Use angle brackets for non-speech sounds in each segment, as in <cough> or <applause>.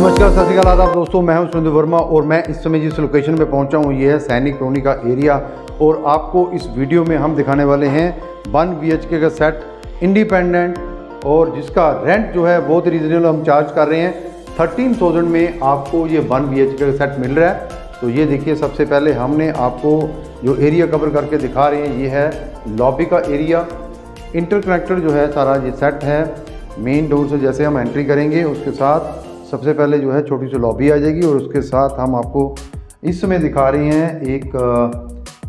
नमस्कार, सत श्रीकाल आदाब दोस्तों, मैं हूँ सुरेंद्र वर्मा और मैं इस समय जिस लोकेशन पे पहुँचा हूँ ये है सैनिक कॉलोनी का एरिया और आपको इस वीडियो में हम दिखाने वाले हैं वन बी का सेट इंडिपेंडेंट और जिसका रेंट जो है बहुत रीजनेबल हम चार्ज कर रहे हैं। थर्टीन थाउज़ेंड में आपको ये वन बी का सेट मिल रहा है। तो ये देखिए, सबसे पहले हमने आपको जो एरिया कवर करके दिखा रहे हैं, ये है लॉबी का एरिया इंटरकनेक्टेड जो है सारा ये सेट है। मेन डोर से जैसे हम एंट्री करेंगे, उसके साथ सबसे पहले जो है छोटी सी लॉबी आ जाएगी और उसके साथ हम आपको इस समय दिखा रहे हैं एक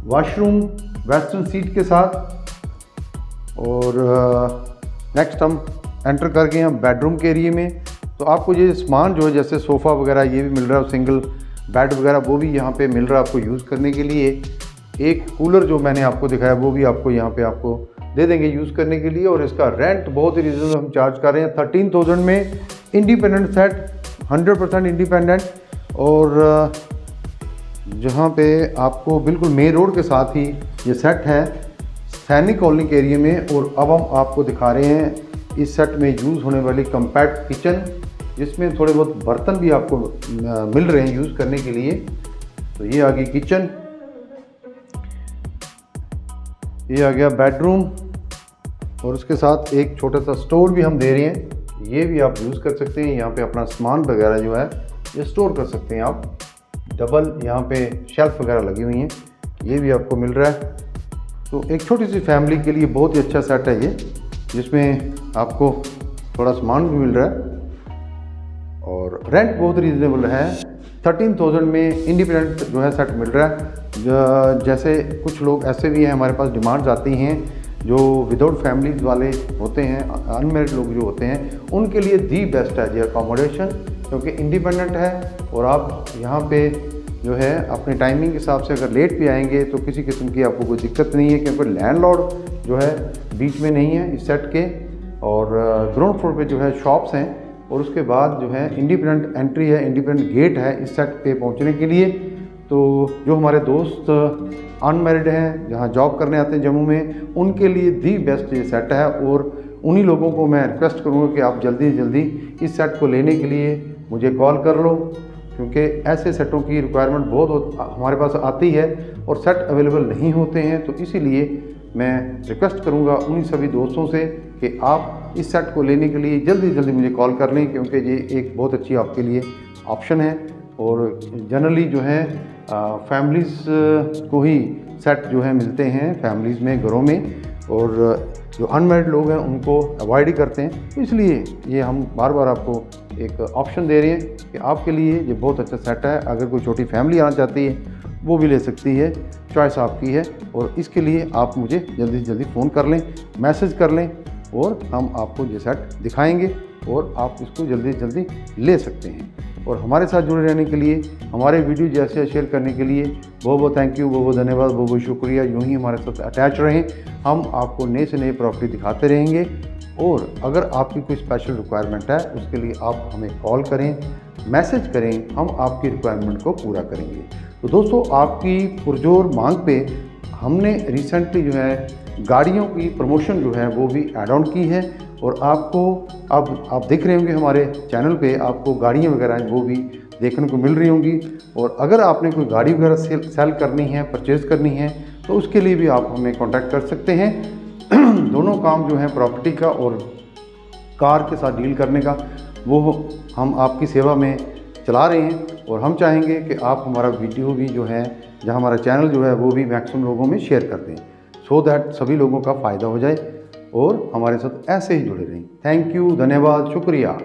वॉशरूम वेस्टर्न सीट के साथ। और नेक्स्ट हम एंटर कर गए हैं बेडरूम के एरिए में। तो आपको ये सामान जो है, जैसे सोफ़ा वगैरह ये भी मिल रहा है सिंगल बेड वगैरह, वो भी यहाँ पे मिल रहा है आपको यूज़ करने के लिए। एक कूलर जो मैंने आपको दिखाया, वो भी आपको यहाँ पे आपको दे देंगे यूज़ करने के लिए। और इसका रेंट बहुत ही रीजनेबल हम चार्ज कर रहे हैं। थर्टीन थाउज़ेंड में independent set hundred percent independent और जहाँ पे आपको बिल्कुल मेन रोड के साथ ही ये सेट है सैनिक कॉलोनी के एरिए में और अब हम आपको दिखा रहे हैं इस सेट में यूज़ होने वाली कंपैक्ट किचन जिसमें थोड़े बहुत बर्तन भी आपको मिल रहे हैं यूज़ करने के लिए। तो ये आ गई किचन ये आ गया बेडरूम और उसके साथ एक छोटा सा स्टोर भी हम दे रहे हैं। ये भी आप यूज़ कर सकते हैं, यहाँ पे अपना सामान वगैरह जो है, ये स्टोर कर सकते हैं आप। डबल यहाँ पे शेल्फ वगैरह लगी हुई हैं, ये भी आपको मिल रहा है। तो एक छोटी सी फैमिली के लिए बहुत ही अच्छा सेट है ये, जिसमें आपको थोड़ा सामान भी मिल रहा है। और रेंट बहुत रीजनेबल है। थर्टीन थाउज़ेंड में इंडिपेंडेंट जो है सेट मिल रहा है। जैसे कुछ लोग ऐसे भी हैं, हमारे पास डिमांड्स आती हैं जो विदाउट फैमिलीज़ वाले होते हैं अनमेरिड लोग जो होते हैं, उनके लिए दी बेस्ट है जी अकोमोडेशन क्योंकि इंडिपेंडेंट है और आप यहाँ पे जो है, अपने टाइमिंग के हिसाब से अगर लेट भी आएँगे तो किसी किस्म की आपको कोई दिक्कत नहीं है, क्योंकि लैंडलॉर्ड जो है, बीच में नहीं है इस सेट के, और ग्राउंड फ्लोर पे जो है शॉप्स हैं, और उसके बाद जो है इंडिपेंडेंट एंट्री है इंडिपेंडेंट गेट है इस सेट पे पहुँचने के लिए तो जो हमारे दोस्त अनमेरिड हैं, जहाँ जॉब करने आते हैं जम्मू में, उनके लिए दी बेस्ट ये सेट है और उन्हीं लोगों को मैं रिक्वेस्ट करूँगा कि आप जल्दी से जल्दी इस सेट को लेने के लिए मुझे कॉल कर लो, क्योंकि ऐसे सेटों की रिक्वायरमेंट बहुत हमारे पास आती है और सेट अवेलेबल नहीं होते हैं तो इसीलिए मैं रिक्वेस्ट करूँगा उन्हीं सभी दोस्तों से कि आप इस सेट को लेने के लिए जल्दी जल्दी मुझे कॉल कर लें, क्योंकि ये एक बहुत अच्छी आपके लिए ऑप्शन है। और जनरली जो है फैमिलीज़ को ही सेट जो है मिलते हैं फैमिलीज़ में, घरों में। और जो अनमेरिड लोग हैं, उनको अवॉइड ही करते हैं। तो इसलिए ये हम बार बार आपको एक ऑप्शन दे रहे हैं कि आपके लिए ये बहुत अच्छा सेट है। अगर कोई छोटी फैमिली आना चाहती है, वो भी ले सकती है चॉइस आपकी है। और इसके लिए आप मुझे जल्दी से जल्दी फ़ोन कर लें मैसेज कर लें और हम आपको ये सेट दिखाएँगे और आप इसको जल्दी से जल्दी ले सकते हैं। और हमारे साथ जुड़े रहने के लिए, हमारे वीडियो जैसे शेयर करने के लिए, बहुत बहुत थैंक यू बहुत बहुत धन्यवाद, बहुत बहुत शुक्रिया। यूँ ही हमारे साथ अटैच रहें। हम आपको नए से नए प्रॉपर्टी दिखाते रहेंगे। और अगर आपकी कोई स्पेशल रिक्वायरमेंट है, उसके लिए आप हमें कॉल करें मैसेज करें, हम आपकी रिक्वायरमेंट को पूरा करेंगे। तो दोस्तों, आपकी पुरजोर मांग पे हमने रिसेंटली जो है गाड़ियों की प्रमोशन जो है, वो भी एड ऑन की है। और आपको, अब आप देख रहे होंगे हमारे चैनल पे आपको गाड़ियाँ वगैरह वो भी देखने को मिल रही होंगी। और अगर आपने कोई गाड़ी वगैरह सेल सेल करनी है, परचेज़ करनी है तो उसके लिए भी आप हमें कांटेक्ट कर सकते हैं। <clears throat> दोनों काम जो है प्रॉपर्टी का और कार के साथ डील करने का, वो हम आपकी सेवा में चला रहे हैं। और हम चाहेंगे कि आप हमारा वीडियो भी जो है जहाँ हमारा चैनल जो है, वो भी मैक्सिमम लोगों में शेयर कर दें सो so दैट सभी लोगों का फ़ायदा हो जाए। और हमारे साथ ऐसे ही जुड़े रहें। थैंक यू धन्यवाद शुक्रिया।